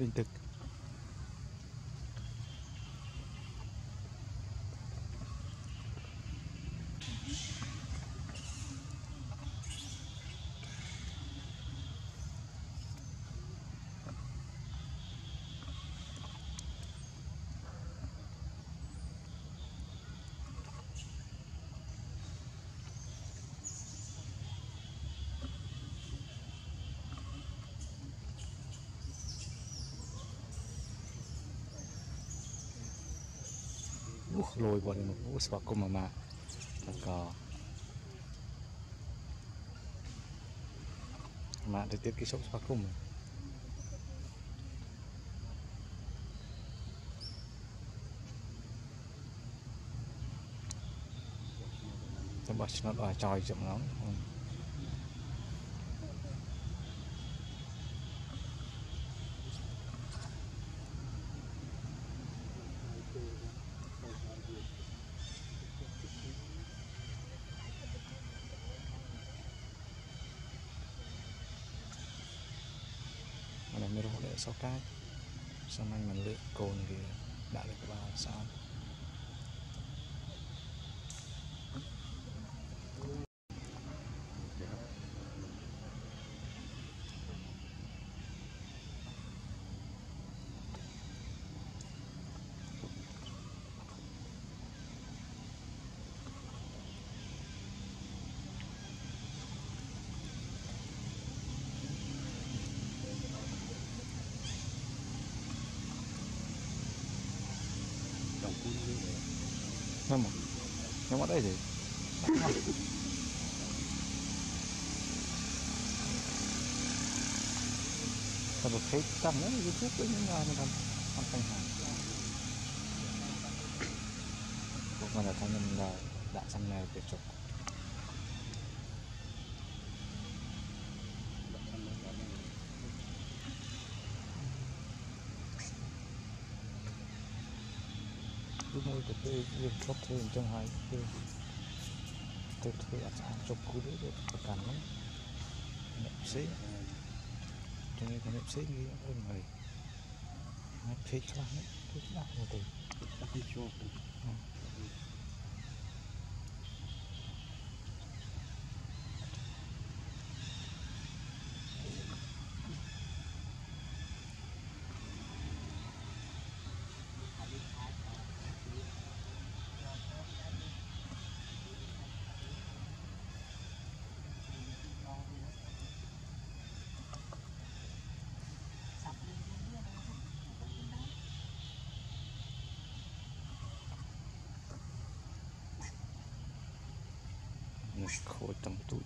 bình thực. អូលយបងមកអូស្វាគមន៍មកមកតកមកទៅទៀតគេជប់ស្វាគមន៍របស់ឆ្នោតអស់ចោយចំណង sau cái. Sau này mình lựa cồn thì đã được vào sao? Trong cuốn như vậy. nhưng mà nhưng mà đây thì Tapi hitam làm gitu tuh ini nggak là apa yang là datangnya nggak này sama besok. ទៅពេលយើងឈប់ធ្វើអញ្ចឹងហើយគឺទៅធ្វើអត្ថចប់គូនេះប្រកាន់ហ្នឹងអ្នកផ្សេងជំនាញអ្នកផ្សេងនិយាយអត់ហើយហើយភេកខ្លះនេះគឺដាក់ទៅដាក់ជាប់ имуществах, вот там, тут.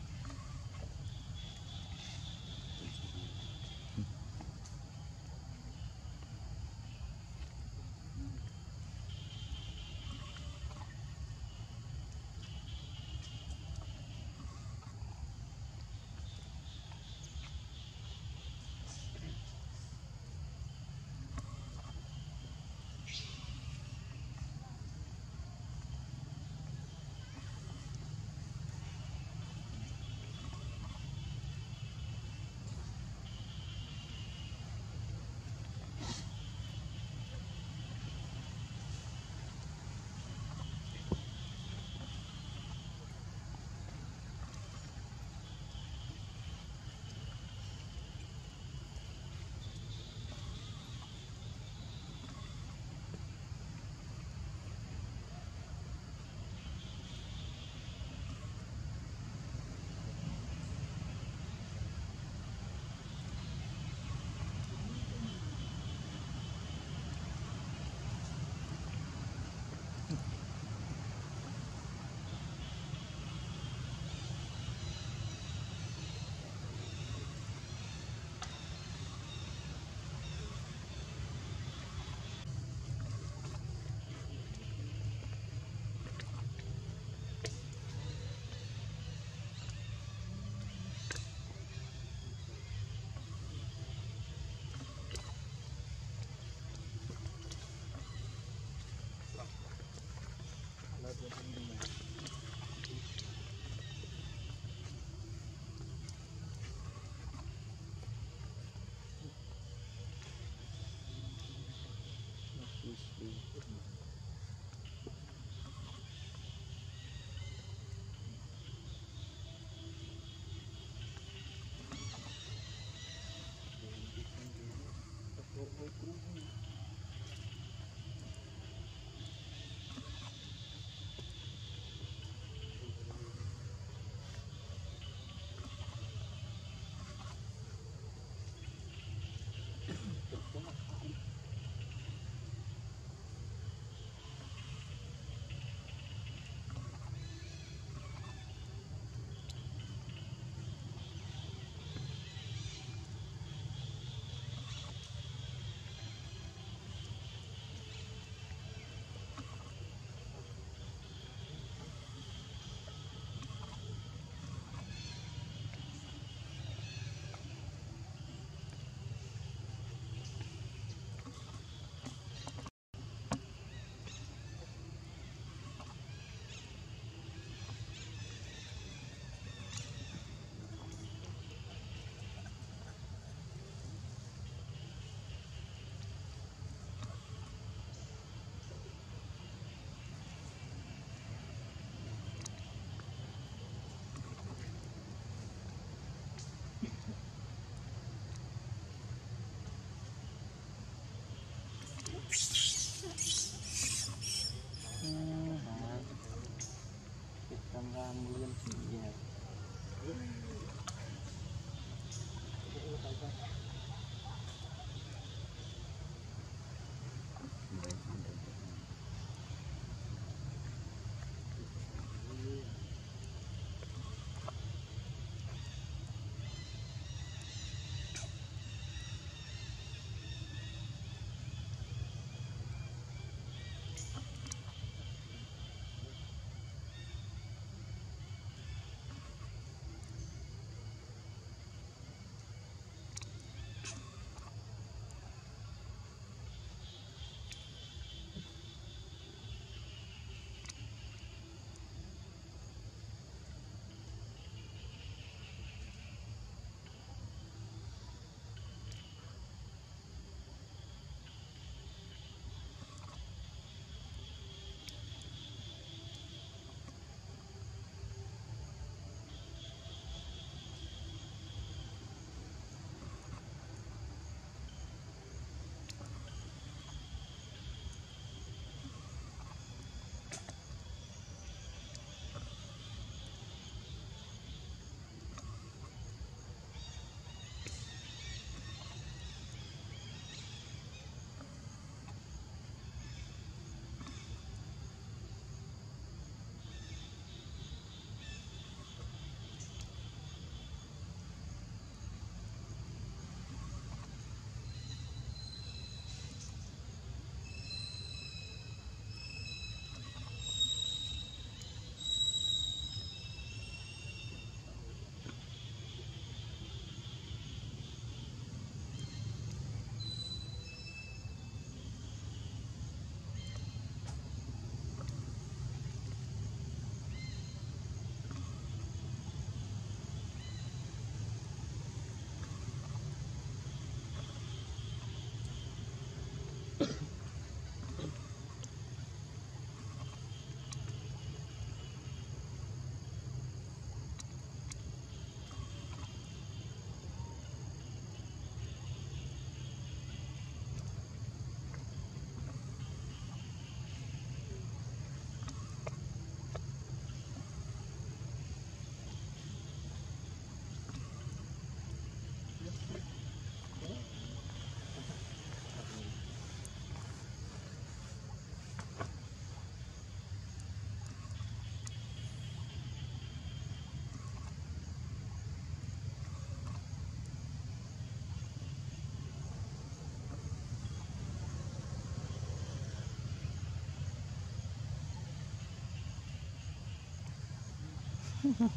嗯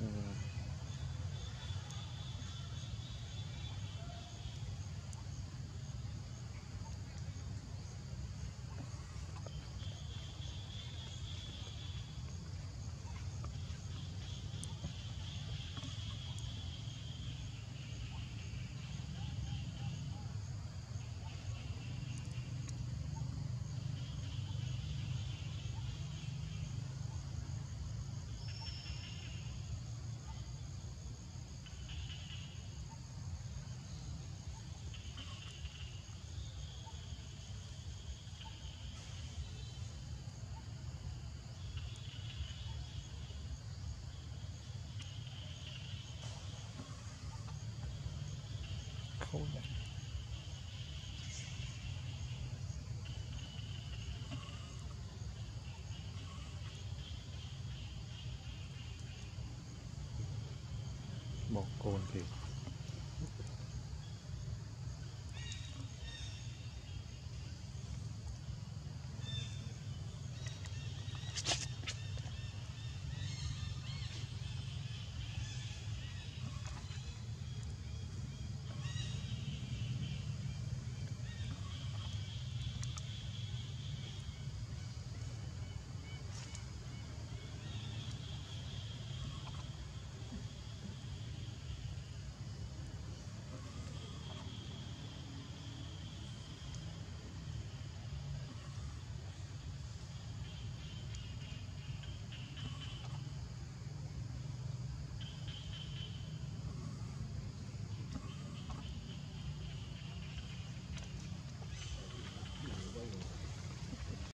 嗯。Khô vậy một cồn kìa